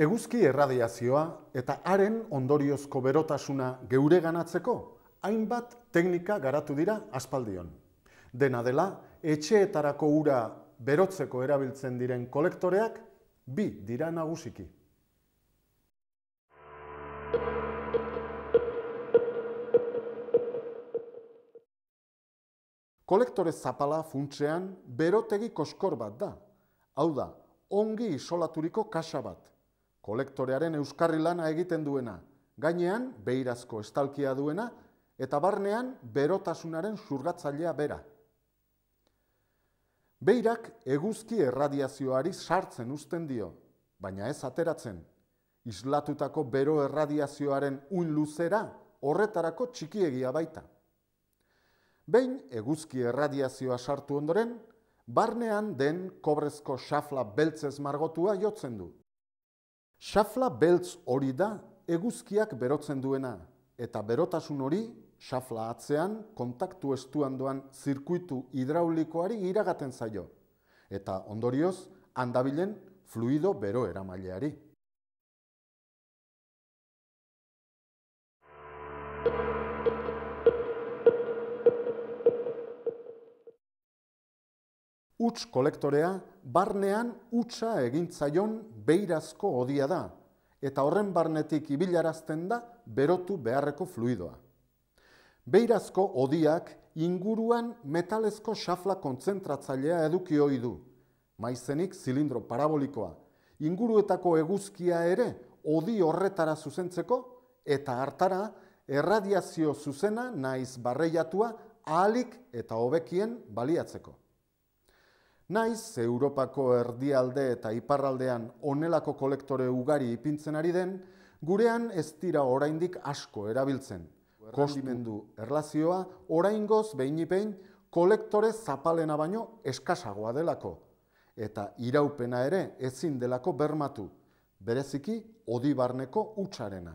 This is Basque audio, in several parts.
Eguzki erradiazioa eta haren ondoriozko berotasuna geureganatzeko hainbat teknika garatu dira aspaldion. Dena dela, etxeetarako ura berotzeko erabiltzen diren kolektoreak bi dira nagusiki. Kolektore zapala funtsean berotegi koskor bat da. Hau da, ongi isolaturiko kasa bat kolektorearen euskarri lana egiten duena, gainean beirazko estalkia duena eta barnean berotasunaren surgatzailea bera. Beirak eguzki erradiazioari sartzen uzten dio, baina ez ateratzen. Islatutako bero erradiazioaren uin luzera horretarako txikiegia baita. Behin eguzki erradiazioa sartu ondoren, barnean den kobrezko xafla beltzez margotua jotzen du. Xafla beltz hori da eguzkiak berotzen duena, eta berotasun hori, xafla atzean, kontaktu estuan doan zirkuitu hidraulikoari iragaten zaio, eta ondorioz, handabilen fluido bero eramaileari. Uts kolektorea barnean utza egintzaion beirazko odia da, eta horren barnetik ibilarazten da berotu beharreko fluidoa. Beirazko odiak inguruan metalezko xafla kontzentratzailea eduki hoi du, maizenik zilindro parabolikoa, inguruetako eguzkia ere odi horretara zuzentzeko eta hartara erradiazio zuzena naiz barreiatua ahalik eta hobekien baliatzeko. Naiz, Europako erdialde eta iparraldean onelako kolektore ugari ipintzen ari den, gurean ez dira oraindik asko erabiltzen. Kostimendu erlazioa oraingoz behin kolektore zapalena baino eskasagoa delako. Eta iraupena ere ezin delako bermatu, bereziki odibarneko utxarena.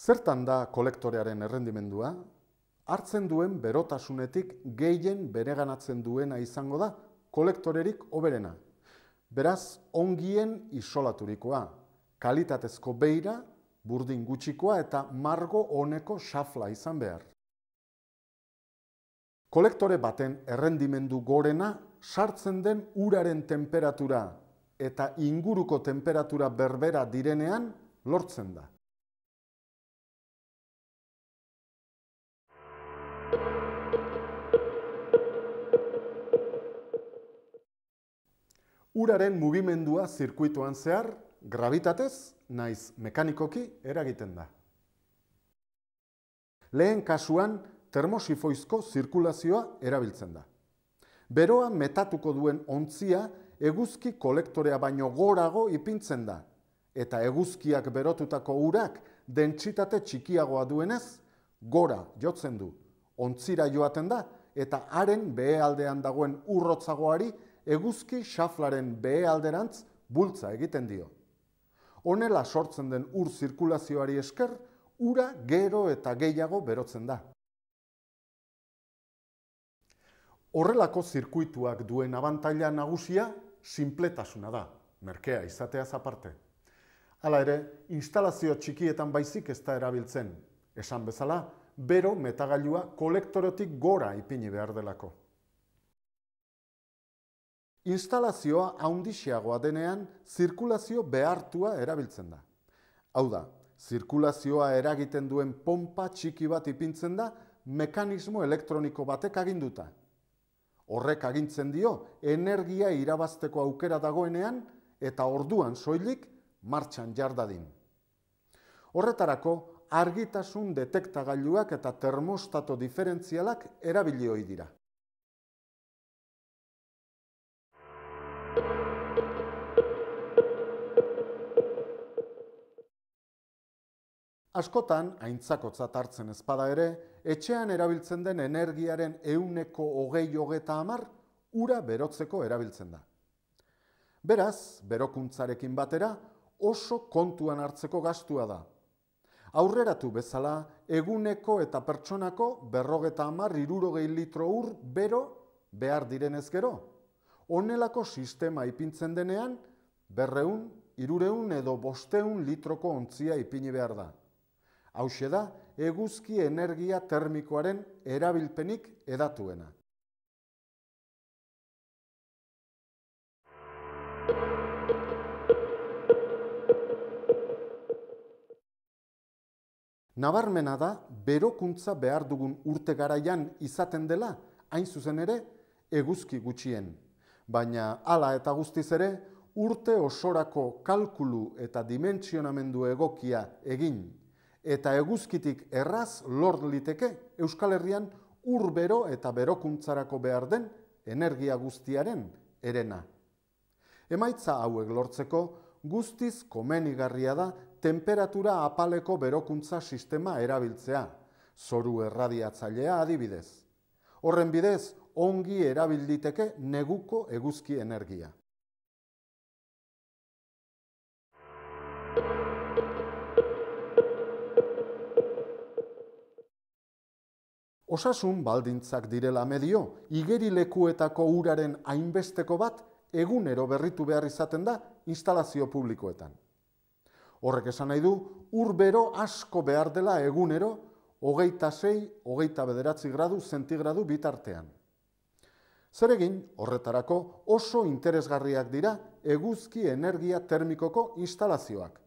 Zertan da kolektorearen errendimendua? Hartzen duen berotasunetik gehien bereganatzen duena izango da kolektorerik oberena. Beraz, ongien isolaturikoa, kalitatezko beira, burdin gutxikoa eta margo honeko xafla izan behar. Kolektore baten errendimendu gorena sartzen den uraren temperatura eta inguruko temperatura berbera direnean lortzen da. Uraren mugimendua zirkuituan zehar, gravitatez, naiz mekanikoki eragiten da. Lehen kasuan, termosifoizko zirkulazioa erabiltzen da. Beroa metatuko duen ontzia eguzki kolektorea baino gorago ipintzen da, eta eguzkiak berotutako urak dentsitate txikiagoa duenez, gora jotzen du, ontzira joaten da, eta haren behealdean dagoen urrotzagoari eguzki xaflaren behe alderantz bultza egiten dio. Honela sortzen den ur zirkulazioari esker, ura gero eta gehiago berotzen da. Horrelako zirkuituak duen abantaila nagusia sinpletasuna da, merkea izatea aparte. Hala ere, instalazio txikietan baizik ez da erabiltzen. Esan bezala, bero metagailua kolektorotik gora ipini behar delako. Instalazioa haundixiagoa denean, zirkulazio behartua erabiltzen da. Hau da, zirkulazioa eragiten duen pompa txiki bat ipintzen da mekanismo elektroniko batek aginduta. Horrek agintzen dio, energia irabazteko aukera dagoenean eta orduan soilik martxan jardadin. Horretarako, argitasun detektagailuak eta termostato diferentzialak erabili dira. Askotan, aintzakotzat hartzen ezpada ere, etxean erabiltzen den energiaren euneko hogei hogeta amar, ura berotzeko erabiltzen da. Beraz, berokuntzarekin batera, oso kontuan hartzeko gastua da. Aurreratu bezala, eguneko eta pertsonako berrogeta amar irurogei litro ur bero behar direnez gero. Honelako sistema ipintzen denean, berreun, irureun edo bosteun litroko ontzia ipini behar da. Hau da, eguzki energia termikoaren erabilpenik edatuena. Nabarmena da, berokuntza behar dugun urte garaian izaten dela, hain zuzen ere, eguzki gutxien. Baina, hala eta guztiz ere, urte osorako kalkulu eta dimentsionamendu egokia egin eta eguzkitik erraz lor liteke Euskal Herrian urbero eta berokuntzarako behar den energia guztiaren erena. Emaitza hauek lortzeko guztiz komenigarria da temperatura apaleko berokuntza sistema erabiltzea, zoru erradiatzailea adibidez. Horren bidez, ongi erabilditeke neguko eguzki energia. Osasun baldintzak direla medio, igerilekuetako uraren hainbesteko bat egunero berritu behar izaten da instalazio publikoetan. Horrek esan nahi du, urbero asko behar dela egunero, hogeita sei, hogeita bederatzi gradu zentigradu bitartean. Zer egin, horretarako oso interesgarriak dira eguzki energia termikoko instalazioak.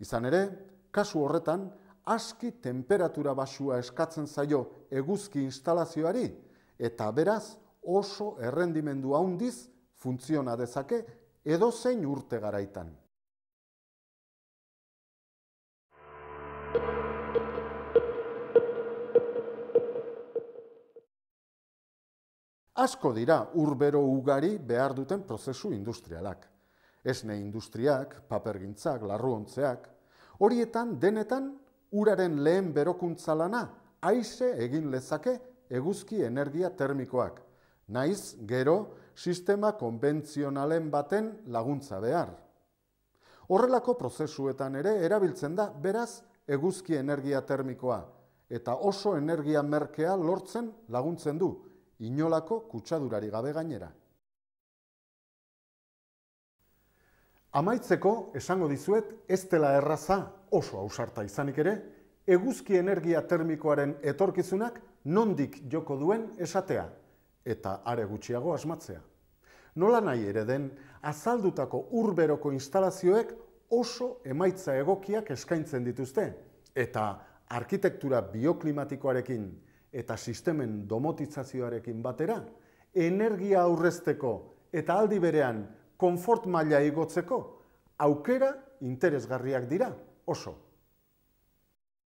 Izan ere, kasu horretan, aski temperatura basua eskatzen zaio eguzki instalazioari eta beraz oso errendimendu handiz funtziona dezake edo zein urte garaitan. Asko dira urbero ugari behar duten prozesu industrialak. Esne industriak, papergintzak, larruontzeak, horietan denetan uraren lehen berokuntza lana aize egin lezake eguzki energia termikoak. Naiz, gero, sistema konbentzionalen baten laguntza behar. Horrelako prozesuetan ere erabiltzen da beraz eguzki energia termikoa eta oso energia merkea lortzen laguntzen du, inolako kutsadurari gabe gainera. Amaitzeko esango dizuet ez dela erraza oso ausarta izanik ere, eguzki energia termikoaren etorkizunak nondik joko duen esatea eta are gutxiago asmatzea. Nola nahi ere den, azaldutako urberoko instalazioek oso emaitza egokiak eskaintzen dituzte eta arkitektura bioklimatikoarekin eta sistemen domotizazioarekin batera, energia aurrezteko eta aldi berean konfort maila igotzeko aukera interesgarriak dira oso.